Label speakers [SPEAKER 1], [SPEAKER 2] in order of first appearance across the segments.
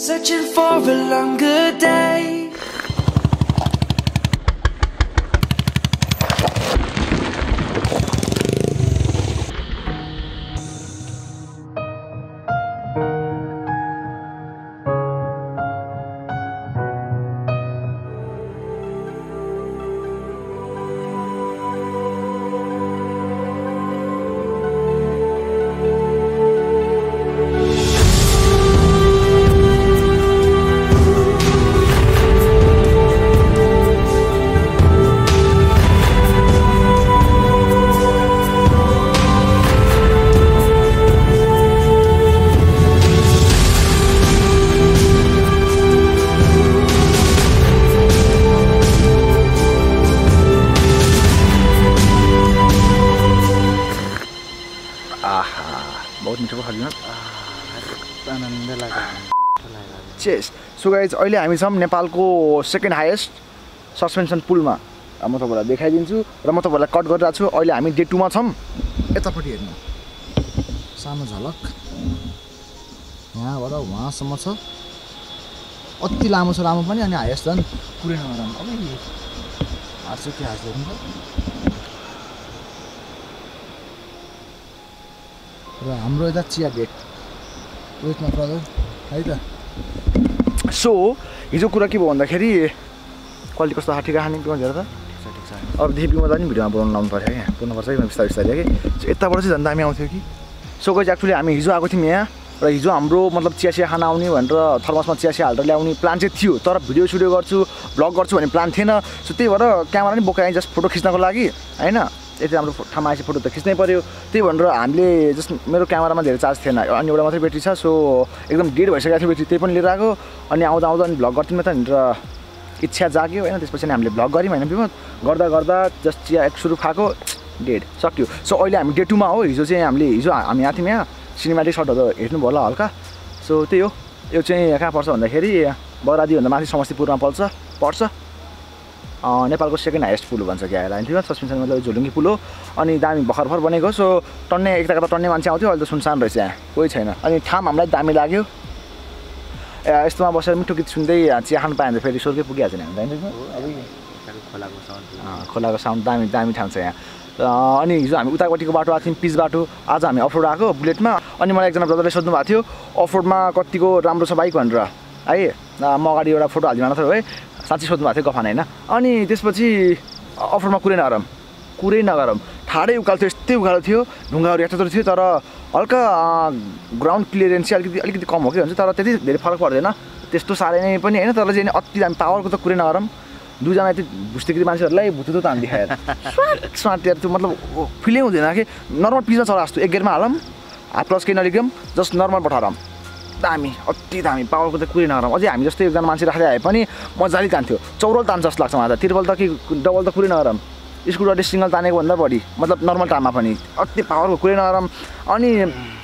[SPEAKER 1] Searching for a longer day.
[SPEAKER 2] पो
[SPEAKER 3] आनन्द लाग्यो।
[SPEAKER 2] Chess so guys अहिले हामी छौँ नेपालको सेकेन्ड हाइएस्ट सस्पेन्सन पुलमा म तपाईँलाई देखाइदिन्छु र म तपाईँलाई कट गरिरहेको छु। अहिले हामी डे टूमा छौँ। यतापट्टि हेर्नु। सानो झलक। यहाँबाट उहाँसम्म छ। अति लामो छ लामो पनि अनि हाइएस्ट झन् पुरै नराम्रो हाँस्छु के हाँस्छु हेर्नु त। र हाम्रो यता चिया गेट वेटमा प्रदर है त? सो हिजो कुरा के भयो भन्दाखेरि क्वालिटी कस्तो ठिक खाने पिउँ हेर त अबदेखि पिउँ जाने भिडियोमा बोलाउनु लाउनु पऱ्यो क्या। पुग्नुपर्छ कि? बिस्तारै बिस्तारै कि सो यताबाट चाहिँ झन् दामी आउँथ्यो कि? सो गएपछि एक्चुली हामी हिजो आएको थियौँ यहाँ। र हिजो हाम्रो मतलब चिया चिया खाना आउने भनेर थर्मसमा चिया चिया हालेर ल्याउने प्लान चाहिँ थियो। तर भिडियो सिडियो गर्छु भ्लग गर्छु भन्ने प्लान थिएन। सो त्यही भएर क्यामेरा नि बोकाएँ जस्ट फोटो खिच्नको लागि होइन? यति राम्रो ठाउँमा आएपछि फोटो त खिच्नै पऱ्यो त्यही भनेर हामीले जस्ट मेरो क्यामेरामा धेरै चार्ज थिएन। अनि एउटा मात्रै ब्याट्री छ सो एकदम डेड भइसकेको थियो ब्याट्री त्यही पनि लिएर आएको। अनि आउँदा आउँदा अनि भ्लग गर्थ्यौँ त भनेर इच्छा जाग्यो होइन? त्यसपछि नि हामीले भ्लग गऱ्यौँ होइन? विमोद गर्दा गर्दा जस्ट चिया एक सुरु खाएको डेड सक्यो। सो अहिले हामी डे टूमा हो हिजो चाहिँ हामीले हिजो हामी यहाँ थियौँ यहाँ। सिनेमेटिक सर्टहरू हेर्नुभयो होला हल्का। सो त्यही हो। यो चाहिँ कहाँ पर्छ भन्दाखेरि बरादीभन्दा माथि समस्तीपुरमा पर्छ पर्छ। नेपालको सेकेन्ड हाइएस्ट पुल भन्छ क्या थियो सस्पेन्सन मतलब झुलुङ्गी पुल हो। अनि दामी भर्खर भर्खर बनेको सो टन्ने एकताबाट टन्ने मान्छे आउँथ्यो अहिले त सुनसान रहेछ यहाँ। कोही छैन। अनि ठाम हामीलाई दामी लाग्यो। ए, यस्तोमा बसेर मिठो गीत सुन्दै चिया खानु पायो भने त फेरि स्वर्गै पुगिहाल्छ नि होइन?
[SPEAKER 3] खोलाको साउन्ड
[SPEAKER 2] अँ, खोलाको साउन्ड दामी दामी ठाउँ छ यहाँ। अनि हिजो हामी उतापट्टिको बाटो आएको थियौँ पिच बाटो। आज हामी अफरोड आएको बुलेटमा। अनि मलाई एकजना ब्रदरले सोध्नु भएको थियो अफरोडमा कतिको राम्रो छ बाइक भनेर। है म अगाडि एउटा फोटो हालिदिनु नत्र है। साँच्चै सोध्नु भएको थियो गफान होइन? अनि त्यसपछि अफरोडमा कुरै नगरौँ कुरै नगरौँ ठाडै उकालो थियो यस्तै उकालो थियो ढुङ्गाहरू यतातिर थियो तर हल्का ग्राउन्ड क्लियरेन्स चाहिँ अलिकति अलिकति कम हो कि भन्छ तर त्यति धेरै फरक पर्दैन त्यस्तो साह्रै नै पनि होइन तर चाहिँ अति दामी पावरको त कुरै नगरौँ दुईजना यति भुस्टिकृति मान्छेहरूलाई भुतुतो तान देखाएर यार त्यो मतलब फिलै हुँदैन कि नर्मल पिजमा चला जस्तो एक गेटमा हालौँ हाफ प्लस केही नलिकौँ जस्ट नर्मल पठाएर दामी अति दामी पावरको त कुरै नगरौँ अझै हामी जस्तो एकजना मान्छे राख्दै आए पनि मजाले तान्थ्यो। चौरल तान्छ जस्तो लाग्छ मलाई त। त्रिपल त कि डबल त कुरै नगरौँ स्क्रुबाट सिङ्गल तानेको भन्दा बढी मतलब नर्मल टाइममा पनि। अति पावरको कुरै नगरौँ अनि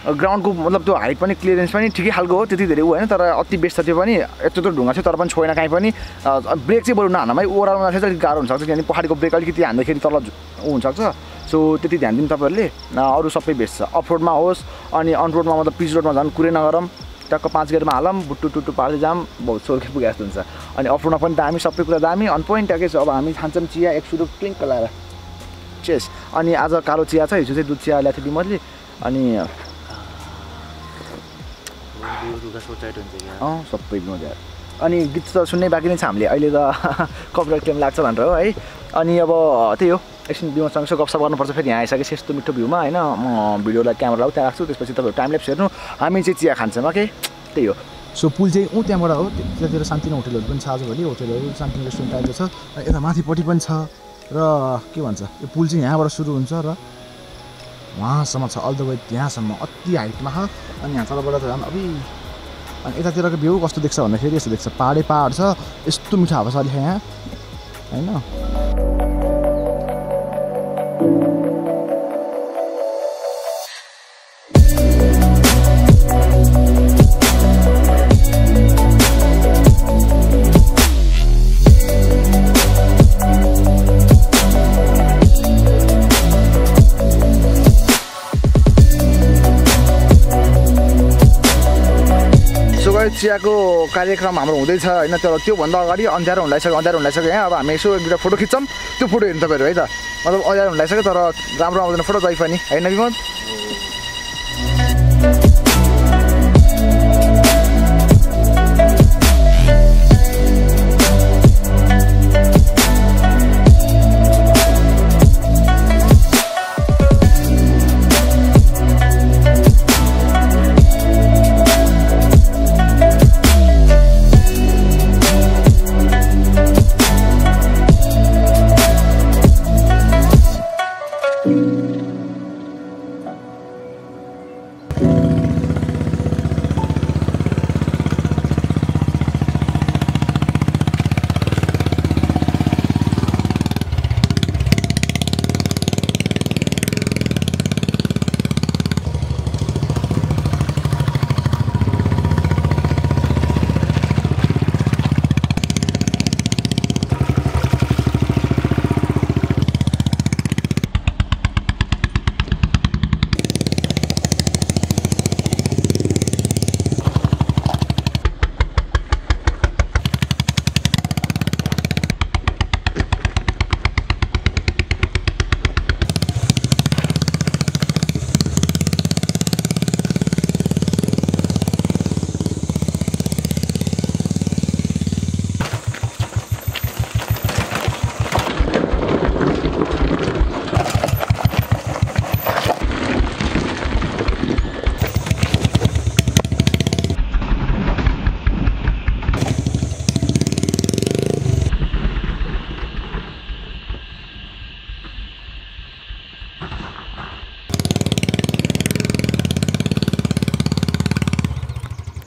[SPEAKER 2] ग्राउन्डको मतलब त्यो हाइट पनि क्लियरेन्स पनि ठिकै खालको हो त्यति धेरै ऊ होइन तर अति बेस्ट त्यो पनि यत्रो त ढुङ्गा थियो तर पनि छोएन काहीँ पनि। ब्रेक चाहिँ बरु नहाल्नु है ओभरअलमा चाहिँ अलिक गाह्रो हुनसक्छ किनभने पहाडीको ब्रेक अलिकति हान्दाखेरि तल हुनसक्छ। सो त्यति ध्यान दिनु तपाईँहरूले। अरू सबै बेस्ट छ। अफ रोडमा होस् अनि अन रोडमा मतलब पिच रोडमा झन् कुरै नगरौँ टक्क पाँच गेटमा हालौँ बुट्टु टुट्टु पार्दै जाम बहुत सोर्खे पुगे जस्तो हुन्छ। अनि अफ रोडमा पनि दामी सबै कुरा दामी अन पोइन्ट टकै छ? अब हामी खान्छौँ चिया एक सुरु प्लिङ्क लगाएर चेस अनि आज कालो चिया छ हिजो चाहिँ दुध चिया ल्याएको थियो विमलले अनि अँ सबै मजा अनि गीत त सुन्नै बाँकी नै छ हामीले। अहिले त कपिराइट क्लेम लाग्छ भनेर हो है। अनि अब त्यही हो। एकछिन बिमासँग यसो गफसप गर्नुपर्छ फेरि यहाँ आइसकेपछि यस्तो मिठो भ्यूमा होइन? म भिडियोलाई क्यामेरा त्यहाँ राख्छु त्यसपछि तपाईँहरू टाइम ल्याप्स हेर्नु हामी चाहिँ चिया खान्छौँ ओके? त्यही हो। सो पुल चाहिँ ऊ त्यहाँबाट हो त्यतातिर सान्तिना होटलहरू पनि छ आजभोलि होटलहरू सान्तिना रेस्टुरेन्ट टाइपको छ र यता माथिपट्टि पनि छ र के भन्छ यो पुल चाहिँ यहाँबाट सुरु हुन्छ र उहाँसम्म छ अल द वे त्यहाँसम्म अति हाइटमा छ अनि यहाँ तलबाट त झन् अबि अनि यतातिरको भ्यू कस्तो देख्छ भन्दाखेरि यस्तो देख्छ पाहाडै पाहाड छ यस्तो मिठो हावा छ अहिले यहाँ होइन? चियाको कार्यक्रम हाम्रो हुँदैछ होइन? तर त्योभन्दा अगाडि अन्ध्यारो हुन लागिसक्यो अन्ध्यारो हुन लागिसक्यो है अब हामी यसो एक दुईवटा फोटो खिच्छौँ। त्यो फोटो हेर्नु तपाईँहरू है त? मतलब अहिले हुन लागिसक्यो तर राम्रो आउँदैन फोटो जै पनि होइन विमोद